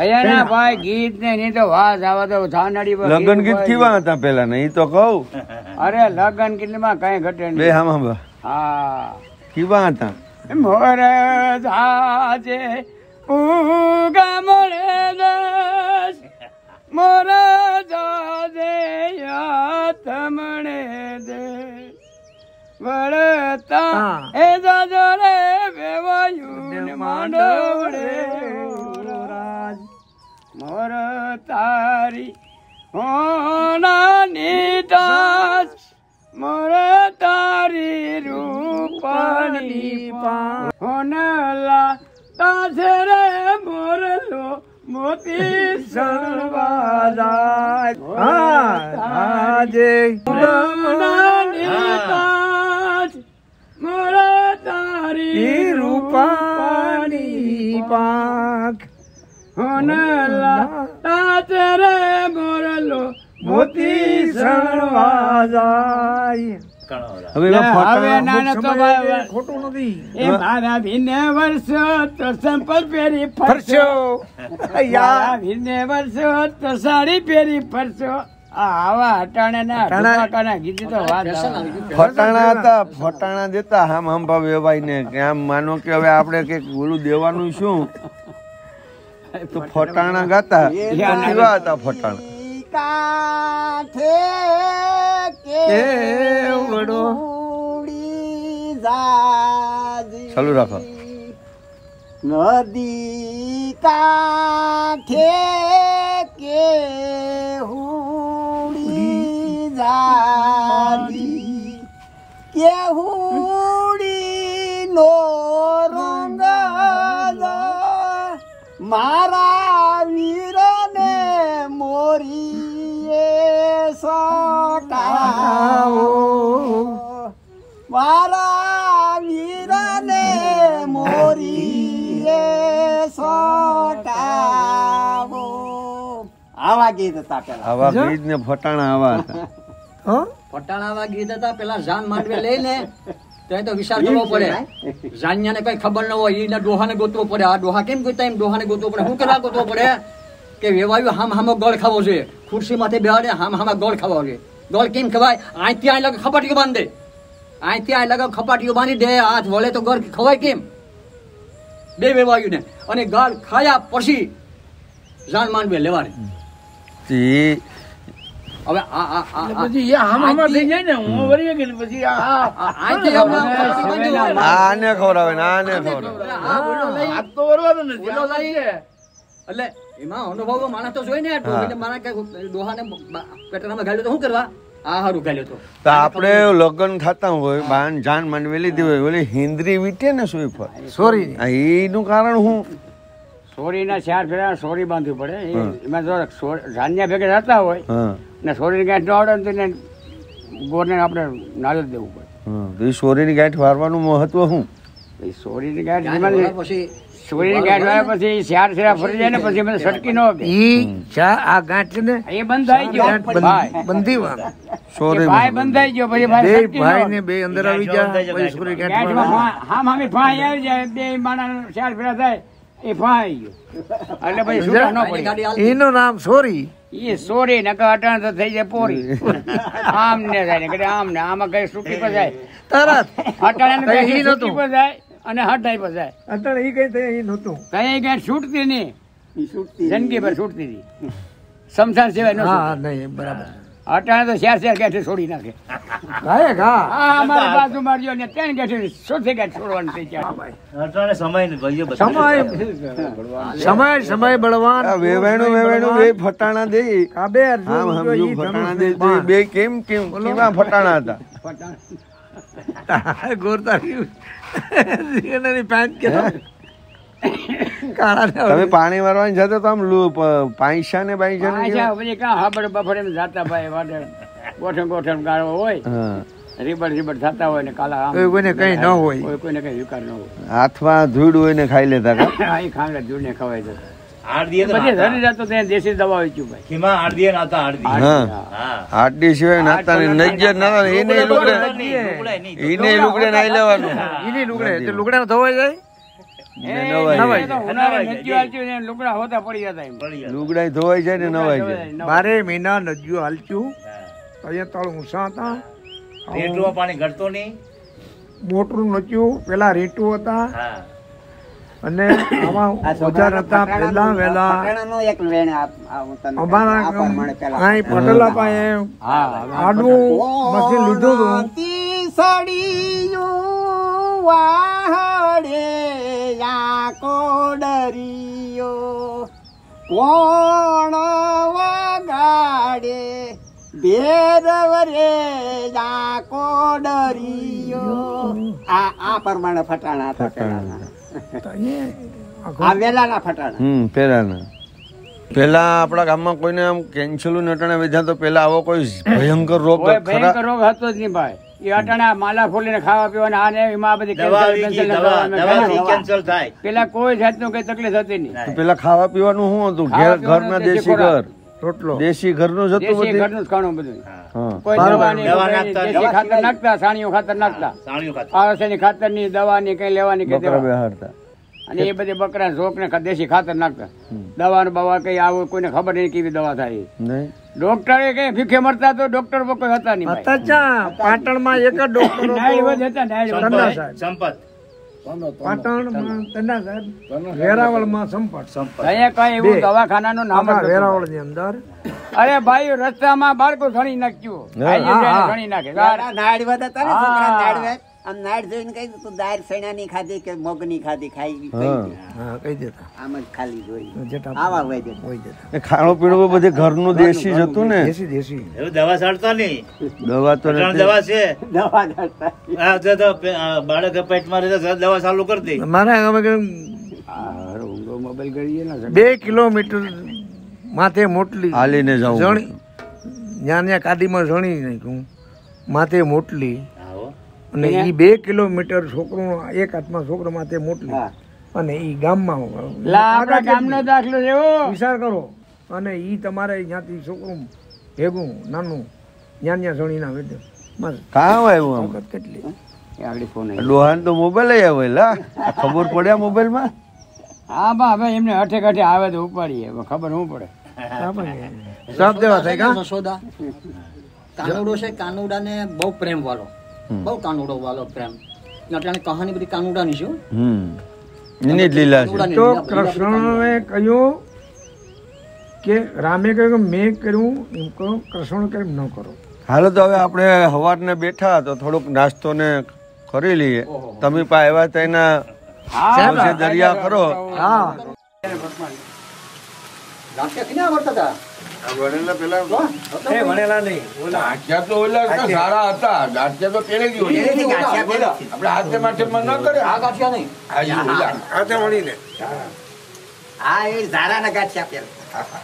ભૈયાના ભાઈ ગીત ને નહીં તો વાત આવે તો થાનાડી પર લગ્ન ગીત. કેવા હતા પેલા ને ઈ તો કહું. અરે લગ્ન ગીતમાં કઈ ઘટે બે હામ હા. કેવા હતા? મોર જાજે ઉગા મળે દસ. મોર જાજે યાતમણે દે. વળતા એ જાજો રે વેવાયું માંડવડે. મોર તારી હોનાની દાસ મોર તારી રૂપાની પા હોનલા તાસે રે મોરલો મોતી સળવા જાય તાતે મોરલો મોતી સણવા જાય હવે હવે ફોટા નાનો તો ભાઈ એ મારા ભીને વર્ષો તો સંપલ પહેરી ફરશો. મારા ભીને વર્ષો તો સાડી પેરી ફરશો ફટાણા હતા ફટાણા દેતા. હમ હમ ભાવ એવાય ને કે આમ માનો કે હવે આપણે કંઈક ગુરુ દેવાનું શું? તો ફટાણા ગાતા? કેવા હતા ફટાણા? ચાલુ રાખો. નદી કાંઠે કે હુડી જાદી કે હુડી નો રંગ. મારા ગીત હતા પેલા આવા ગીત ને ફટાણા આવા હતા. પટાણાવા ગીત હતા પેલા જાન માંડવે લઈને તો એ તો વિચાર કરવો પડે. જાન્યાને કઈ ખબર ન હોય એને ડોહાને ગોતવો પડે. આ ડોહા કેમ ગોતા એમ ડોહાને ગોતવો પડે? હું કેટલા ગોતવો પડે? કે વેવાયું હામ હામો ગળ ખાવો છે ખુરશી માથે બેહાડે હામ હામા ગળ ખાવા છે ગળ કેમ ખવાય? અહીંથી અહીં લગે ખપાટીઓ બાંધે. અહીંથી અહીં લગે ખપાટીઓ બાંધી દે. હાથ વળે તો ગળ ખવાય કેમ? બે વેવાયું ને અને ગળ ખાયા પછી જાન માંડવે લેવાની તે હવે આ આ આ આ પછી આમ થઈ જાય ને હું ગઈ આ. આને ખવડાવે ને આને ખવડાવે આ બોલો લઈ હાથ તો વરવાનું નથી એટલે એમાં અનુભવ માણસ તો જોઈ ને મારા કે ડોહાને પેટરામાં ગાલ્યો તો શું કરવા? આ હારું તો. તો આપણે લગ્ન થતા હોય બાન જાન માંડવી લીધી હોય ઓલી હિન્દ્રી વીટે ને સુઈ પર સોરી એનું કારણ શું સોરીના ચાર ફેરા સોરી બાંધવી પડે. એમાં જો ધાન્યા ભેગા થતા હોય ને સોરી ગાંઠ ન આવડે ને તો એને ગોરને આપણે નાળ જ દેવું પડે. એ સોરીની ગાંઠ વારવાનું મહત્વ શું? એ સોરીની ગાંઠ પછી સોરીની ગાંઠ વાળા પછી ચાર ફેરા ફરી જાય ને પછી મને સટકી ન ઈ ચા આ ગાંઠ ને એ બંધ થઈ ગયો ભાઈ. બંધી સોરી ભાઈ ગયો પછી ભાઈ બે ભાઈ ને બે અંદર આવી જાય પછી ગાંઠ હા હામી ફાંય આવી જાય બે માણસ ચાર ફેરા થાય. એ ફાઈ ગયો એટલે પછી છૂટા ન પડી એનું નામ સોરી. એ સોરી ને અટાણ તો થઈ જાય પોરી. આમ ને કદી આમ ને આમાં કઈ સુટી પર જાય. તરત. અટાણે ને કઈ સુટી પર જાય અને હટાઈ પર જાય. ઈ કઈ થઈ નહોતું. કઈ કઈ છૂટતી નહીં. ઈ છૂટતી જિંદગી પર છૂટતી હતી. સંસાર સિવાય ન હા નહીં બરાબર. અટાણે તો શેર શેર ગેઠે છોડી નાખે. ગાય આ અમારી બાજુ મારજો ને ત્રણ ગેઠે સોથે ગેઠ છોડવાનું થઈ જાય સમય સમય. સમય બળવાન. આ વેવેણું વેવાણું બે ફટાણા દે. આમ જો જો ફટાણા દે બે કેમ કેમ કેવા ફટાણા હતા? બાણ. ગોરતારી એનાની પેન્ટ કે ને તમે પાણી વારવાની જતો તો આમ લુ- પ- ને બાયસા ને આશા પછી કાં હાબડ બફડે જાતા ભાઈ વાડે ગોઠણ ગોઠણ ગાળો હોય રીબડ રીબડ થતા હોય ને કાલા આમ કોઈ કોઈને કઈ ન હોય. કોઈ કોઈને કઈ વિકાર ન હોય. હાથમાં ધૂળ હોય ને ખાઈ લેતા કા? આ ઈ ધૂળ ને ખવાય જતો ત્યાં દેશી દવા વેચ્યું ભાઈ. ખીમા આરદીએ નાતા આરદી હા. હા. આટલી સિવાય નાતા નજર નાતા એને લુગડે. એને લુગડે નાઈ લેવાનું. એની લુગડે લુગડા ધોવાઈ જાય? લુગડા. ધોવાઈ જાય ને નવાઈ જાય. બારે મહિના નદીઓ હાલચ્યું. અહીંયા તળ ઊંસા હતા. રેટુઓ પાણી ઘટતો નહીં? મોટરું નચ્યું પેલા રેટુ હતા. અને આમાં હતા અમારા અહીં પટેલા પાસે આડું મશીન લીધું હતું. વાહડે. યાકો ડરિયો કોણ વગાડે ભેરવ રે ડરિયો આ આ પ્રમાણે ફટાણા અહીંયા આ વેલાના ફટાણા. હમ પેલાના પેલા આપણા ગામમાં કોઈને આમ કેન્સલ નટણે વેધા તો પેલા આવો કોઈ ભયંકર રોગ ભયંકર ખરા રોગ હતો જ નહીં ભાઈ. એ અટાણા માલા ફોલીને ખાવા પીવાના આને એમાં બધી કેન્સલ થાય. પેલા કોઈ જાતનું કઈ તકલીફ હતી નહીં. પેલા ખાવા પીવાનું શું હતું? ઘેર ઘરના દેશી દેશી ઘર. રોટલો. દેશી ઘરનું જ હતું બધું? ઘરનું જ ખાણું બધું. કોઈ બરાબર. દવા નહીં, દવા કોઈ નાખતા દેશી ખાતર નાખતા. સાણીઓ ખાતર નાખતા. સાણીઓ ખાતર. ની દવાની કઈ લેવાની કઈ બકરા દેવા બેહાડતા. અને એ બધી બકરા ઝોક ને દેશી ખાતર નાખતા. દવાનું બવા કઈ આવું કોઈને ખબર નહીં કેવી દવા થાય. એ. ડોક્ટરે કઈ ભીખે મરતા તો ડોક્ટર કોઈ હતા નહીં પાટણમાં પાટણમાં એક જ ડોક્ટર સંપત. અરે ભાઈ રસ્તામાં બાળકો ઘણી નાખ્યું. નાખે. હા. આમ નાડ જોઈને કહી તું દાળ સૈણા ની ખાધી કે મગની ખાધી ખાઈ ગઈ હા. કઈ હા કહી દેતા. આમ જ ખાલી જોઈ. જેટા આવા હોય એ ખાણું પીણું બધે ઘરનું દેશી જ હતું ને. દેશી દેશી. એવું દવા સાડતા નહીં. દવા તો દવા છે. દવા કરતા આ તો- તો બાળક પેટમાં રહે તો દવા ચાલુ કરી દે. મારે અમે કહ્યું, મોબાઈલ કરીએ ને બે કિલોમીટર માથે મોટલી હાલીને જાઉં જણી ત્યાં ત્યાં કાદીમાં જણી નાખ્યું માથે મોટલી અને એ બે કિલોમીટર છોકરો એક હાથમાં છોકરો માથે મોટલી. અને એ ગામમાં લા ગામનો દાખલો એવો વિચાર કરો. અને એ તમારે ત્યાંથી છોકરું ભેગું નાનું જ્ઞાન જ્યાં જણી ના વેદે બસ. કાં આવ્યું આમ? વખત કેટલી. ડોહાન તો મોબાઈલ લઈ આવે લા. આ ખબર પડ્યા મોબાઈલમાં? હા બા હવે એમને અઠે કઠે આવે તો ઉપાડીએ. હવે ખબર હું પડે સાફ દેવા થાય કા? કાનુડો છે કાનુડાને બહુ પ્રેમ વાળો. બહુ કાનુડો વાળો પ્રેમ. એટલે કહાની બધી કાનુડાની છે. હમ. લીલા છે. તો કૃષ્ણએ કહ્યું કે રામે કહ્યું કે મેં કર્યું એમ કહો કૃષ્ણ કેમ ન કરો. હાલો તો હવે આપણે હવારને બેઠા તો થોડુંક નાસ્તો ને કરી લઈએ. તમે પા આવ્યા તો એના હા. પછી દરિયા કરો હા. રાતે કેને આવડતા હતા? એ ભણેલા નહીં ગાંઠિયા તો ઓલા સારા હતા ગાંઠિયા તો. પેલેથી. આપણે હાથે માથેમાં ન કરે. આ ગાંઠિયા નહીં. આ હાથે મળીને હા. એ ઝારાના ગાંઠિયા પેલા